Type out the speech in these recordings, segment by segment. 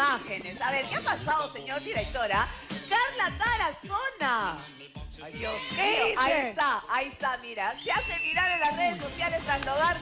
imágenes. A ver, ¿qué ha pasado, señor directora? Carla Tarazona. Ay, Dios ¿Qué mío. Ahí está, ahí está, mira. Se hace viral en las redes sociales tras lograr,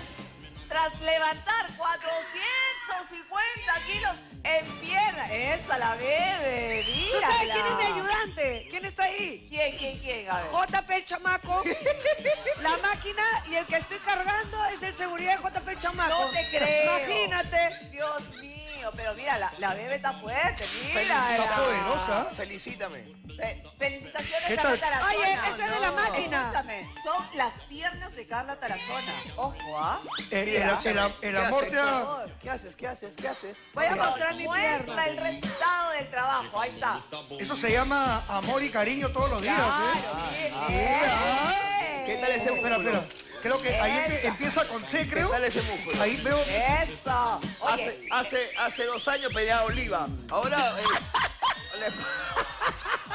tras levantar 450 kilos en pierna. Esa la bebe, ¿Tú mírala. sabes quién es mi ayudante? ¿Quién está ahí? ¿Quién, quién, quién? A ver. JP el chamaco, la máquina y el que estoy cargando es el seguridad de JP el chamaco. No te creo. Imagínate. Dios mío, pero mira, la, la bebé está fuerte, mira. Está poderosa. Felicítame. Fe- felicitaciones, ¿Qué Carla tal? Tarazona. Oye, eso es de la máquina. Escúchame, son las piernas de Carla Tarazona. Ojo, ¿ah? Eh, Mira, el, el- el amor te ha... ¿Qué haces? ¿Qué haces? ¿Qué haces? Voy a mostrar mi Muestra pierna. el resultado del trabajo, ahí está. Eso se llama amor y cariño todos los días, ¿eh? Claro, bien, Ah, bien. ¿Qué tal ese Espera, músculo? espera. Creo que ahí empieza con C, ¿Qué creo. tal ese músculo? Ahí veo... Eso. Hace, Oye, hace, hace dos años peleaba Oliva. Ahora... eh,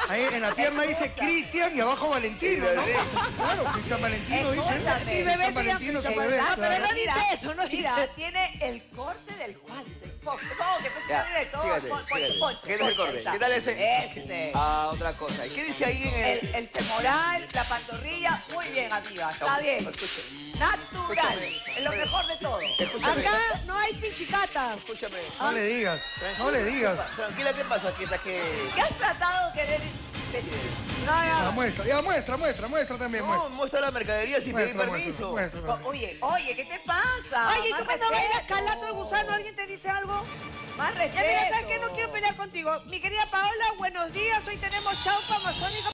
Ahí en la pierna dice. Cristian y abajo Valentino, ¿no? Claro, Cristian Valentino dice. Mi bebé Cristian Valentino, su bebé. Ah, pero no dice eso, no mira, dice. tiene el corte del cuádriceps. Pongo, que de todo. fíjate. poncho, ¿Qué tal el corte? ¿Qué tal ese? Ese. Ah, otra cosa. ¿Y qué dice ahí en el...? El, el femoral, la pantorrilla, muy bien, amiga. Está bien. Natural. Es lo mejor de todo. escúchame. Acá no hay pinchicata. Escúchame. No le digas, no le digas. Tranquila, ¿qué pasa? ¿Qué, que... ¿Qué has tratado? No, Ya, no. muestra, ya muestra, muestra, muestra también, No, muestra. muestra la mercadería sin pedir Muestra, permiso. muestra, Oye, oye, ¿qué te pasa? Oye, ¿y Más tú cuando bailas calando el gusano, alguien te dice algo? Más Ya respeto. mira, ¿sabes qué? No quiero pelear contigo. Mi querida Paola, buenos días. Hoy tenemos chaufa amazónica